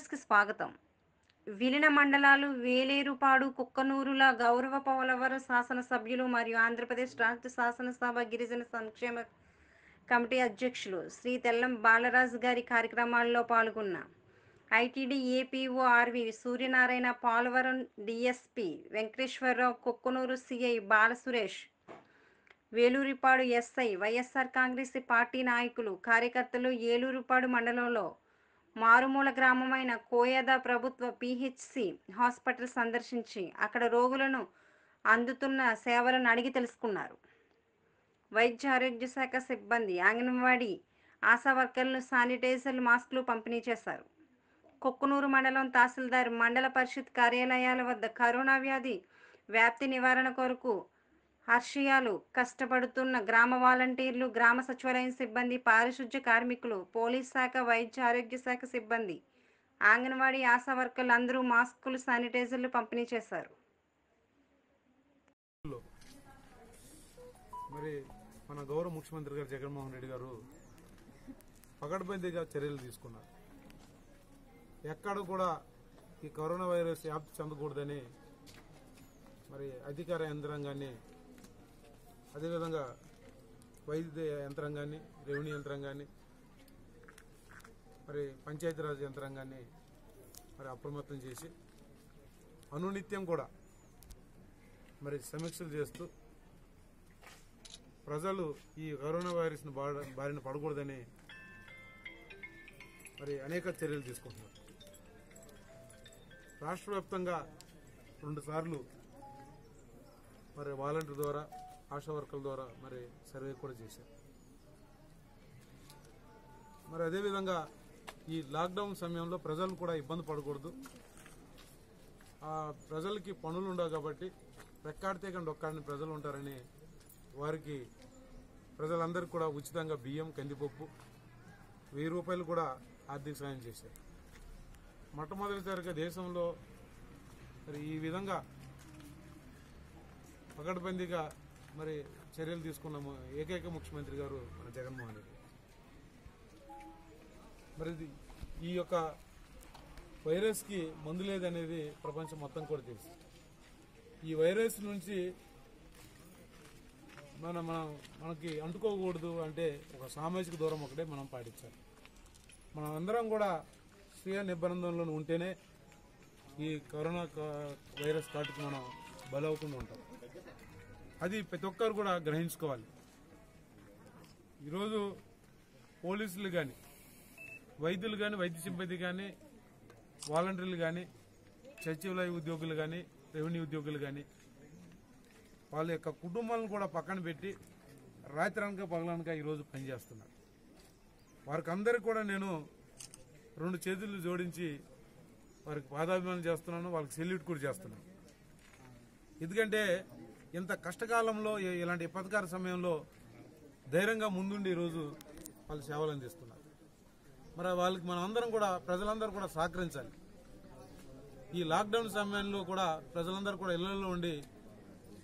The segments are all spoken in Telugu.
న్యూస్కి స్వాగతం. విలీన మండలాలు వేలేరుపాడు కుక్కనూరుల గౌరవ పోలవరం శాసనసభ్యులు మరియు ఆంధ్రప్రదేశ్ రాష్ట్ర శాసనసభ గిరిజన సంక్షేమ కమిటీ అధ్యక్షులు శ్రీ తెల్లం బాలరాజు గారి కార్యక్రమాల్లో పాల్గొన్న ITD APO R V Suryanarayana Polavaram DSP Venkateswararao Kukkunoor CI Balasuresh Veluripadu SI YSR Congress Party నాయకులు కార్యకర్తలు ఏలూరుపాడు మండలంలో మారుమూల గ్రామమైన కోయద ప్రభుత్వ పిహెచ్సి హాస్పిటల్ సందర్శించి అక్కడ రోగులను అందుతున్న సేవలను అడిగి తెలుసుకున్నారు. వైద్య ఆరోగ్య శాఖ సిబ్బంది అంగన్వాడీ ఆశా వర్కర్లు శానిటైజర్లు మాస్కులు పంపిణీ చేశారు. కొక్కునూరు మండలం తహసీల్దార్ మండల పరిషత్ కార్యాలయాల వద్ద కరోనా వ్యాధి వ్యాప్తి నివారణ కొరకు హర్షియాలు కష్టపడుతున్న గ్రామ వాలంటీర్లు గ్రామ సచివాలయం సిబ్బంది పారిశుధ్య కార్మికులు పోలీస్ శాఖ వైద్య ఆరోగ్య శాఖ సిబ్బంది అంగన్వాడీ ఆశా వర్కర్లు అందరూ మాస్కులు శానిటైజర్లు పంపిణీ చేశారు. మరి మన గౌరవ ముఖ్యమంత్రి గారు జగన్మోహన్ రెడ్డి గారు పకడ్బందీగా చర్యలు తీసుకున్నారు. ఎక్కడ కూడా ఈ కరోనా వైరస్ వ్యాప్తి చెందకూడదని మరి అధికార యంత్రాంగాన్ని అదేవిధంగా వైద్య యంత్రాంగాన్ని రెవెన్యూ యంత్రాంగాన్ని మరి పంచాయతీరాజ్ యంత్రాంగాన్ని మరి అప్రమత్తం చేసి అనునిత్యం కూడా మరి సమీక్షలు చేస్తూ ప్రజలు ఈ కరోనా వైరస్ను బారిన పడకూడదని మరి అనేక చర్యలు తీసుకుంటున్నారు. రాష్ట్ర వ్యాప్తంగా రెండుసార్లు మరి వాలంటీర్ ద్వారా ఆశా వర్కర్ల ద్వారా మరి సర్వే కూడా చేశారు. మరి అదేవిధంగా ఈ లాక్డౌన్ సమయంలో ప్రజలు కూడా ఇబ్బంది పడకూడదు. ఆ ప్రజలకి పనులు ఉండవు కాబట్టి రెక్కాడితే కానీ ఒక్కడిని ప్రజలు ఉంటారని వారికి ప్రజలందరికీ కూడా ఉచితంగా బియ్యం కందిపప్పు వెయ్యి రూపాయలు కూడా ఆర్థిక సాయం చేశారు. మొట్టమొదటిసారిగా దేశంలో మరి ఈ విధంగా పకడ్బందీగా మరి చర్యలు తీసుకున్నాము. ఏకైక ముఖ్యమంత్రి గారు మన జగన్మోహన్ రెడ్డి. మరి ఇది- ఈ యొక్క వైరస్కి మందు లేదనేది ప్రపంచం మొత్తం కూడా తెలుసు. ఈ వైరస్ నుంచి మన మనం మనకి అంటుకోకూడదు అంటే ఒక సామాజిక దూరం ఒకటే మనం పాటించాలి. మనం అందరం కూడా స్వీయ నిబంధనలో ఉంటేనే ఈ కరోనా వైరస్ కాటుకు మనం బలవకుండా ఉంటాం. అది ప్రతి ఒక్కరు కూడా గ్రహించుకోవాలి. ఈరోజు పోలీసులు కానీ వైద్యులు కానీ వైద్య సిబ్బంది కానీ వాలంటీర్లు కానీ సచివాలయ ఉద్యోగులు కానీ రెవెన్యూ ఉద్యోగులు కానీ వాళ్ళ యొక్క కుటుంబాలను కూడా పక్కన పెట్టి రాత్రనక పగలనక ఈరోజు పనిచేస్తున్నారు. వారికి అందరికి కూడా నేను రెండు చేతులు జోడించి వారికి పాదాభిమానం చేస్తున్నాను వాళ్ళకి సెల్యూట్ కూడా చేస్తున్నాను. ఎందుకంటే ఇంత కష్టకాలంలో ఇలాంటి విపత్కర సమయంలో ధైర్యంగా ముందుండి ఈరోజు వాళ్ళు సేవలు అందిస్తున్నారు. మరి వాళ్ళకి మనం అందరం కూడా ప్రజలందరూ కూడా సహకరించాలి. ఈ లాక్డౌన్ సమయంలో కూడా ప్రజలందరూ కూడా ఇళ్ళలో ఉండి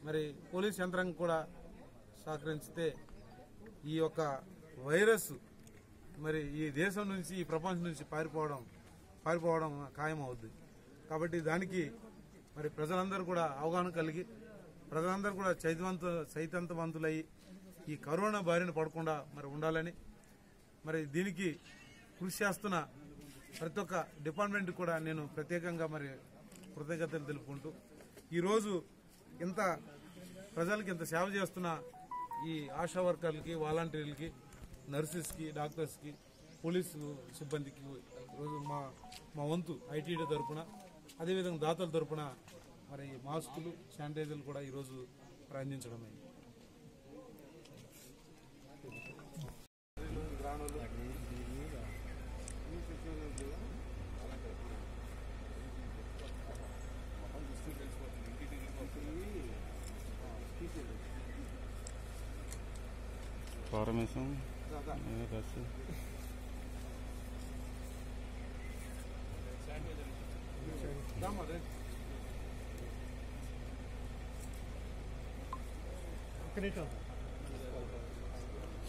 మరి పోలీస్ యంత్రాంగం కూడా సహకరించితే ఈ యొక్క వైరస్ మరి ఈ దేశం నుంచి ఈ ప్రపంచం నుంచి పారిపోవడం పారిపోవడం ఖాయం అవుద్ది కాబట్టి దానికి మరి ప్రజలందరూ కూడా అవగాహన కలిగి ప్రజలందరూ కూడా చైతవంత చైతన్యవంతులయ్యి ఈ కరోనా బారిన పడకుండా మరి ఉండాలని మరి దీనికి కృషి చేస్తున్న ప్రతి ఒక్క డిపార్ట్మెంట్ కూడా నేను ప్రత్యేకంగా మరి కృతజ్ఞతలు తెలుపుకుంటూ ఈరోజు ఇంత ప్రజలకి ఇంత సేవ చేస్తున్న ఈ ఆశా వర్కర్లకి వాలంటీర్లకి నర్సెస్కి డాక్టర్స్కి పోలీసు సిబ్బందికి ఈరోజు మా మా వంతు ఐటీడీ తరపున అదేవిధంగా దాతల తరపున మరి మాస్కులు శానిటైజర్లు కూడా ఈరోజు మరి అందించడం అయింది. ఫార్మేషన్ రస్.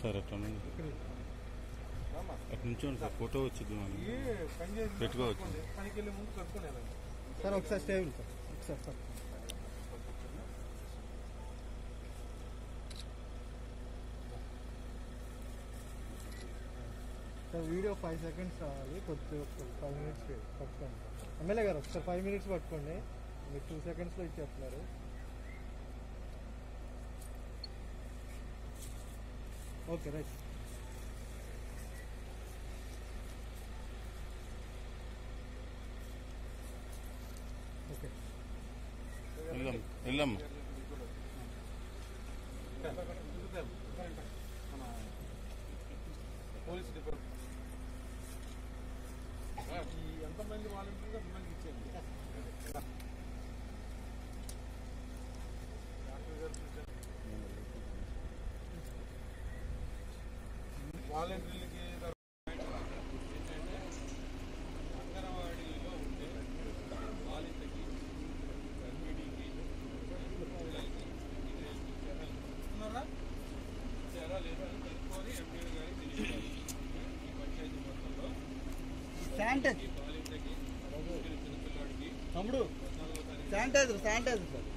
సరే. అట్లా అటు నుంచోండి సార్ ఫోటో వచ్చింది మనం ఏ పని చేసి పెట్టుకోవచ్చు. సార్ ఒకసారి స్టేబుల్ సార్. ఒకసారి sir. Sir video five seconds రావాలి కొద్దిగా ఫైవ్ మినిట్స్ పట్టుకోండి. ఎమ్మెల్యే గారు ఒకసారి ఫైవ్ మినిట్స్ పట్టుకోండి. మీరు టూ సెకండ్స్లో ఇచ్చేస్తున్నారు. ఓకే రైట్ ఓకే వెళ్ళాం వెళ్ళమ్మా వాలంటీర్లకి అంగన్వాడీలో ఉండే బాలింతకి గర్భిణీకి పిల్లలకి ఇస్తున్నారా ఇచ్చారా లేదా అని కనుక్కొని ఎంపీడీ గారికి తెలియజేయాలి ఈ పంచాయతీ మొత్తంలో శానిటైజర్. బాలింతకి చిన్న పిల్లవాడికి తమ్ముడు శానిటైజర్ శానిటైజర్ సార్.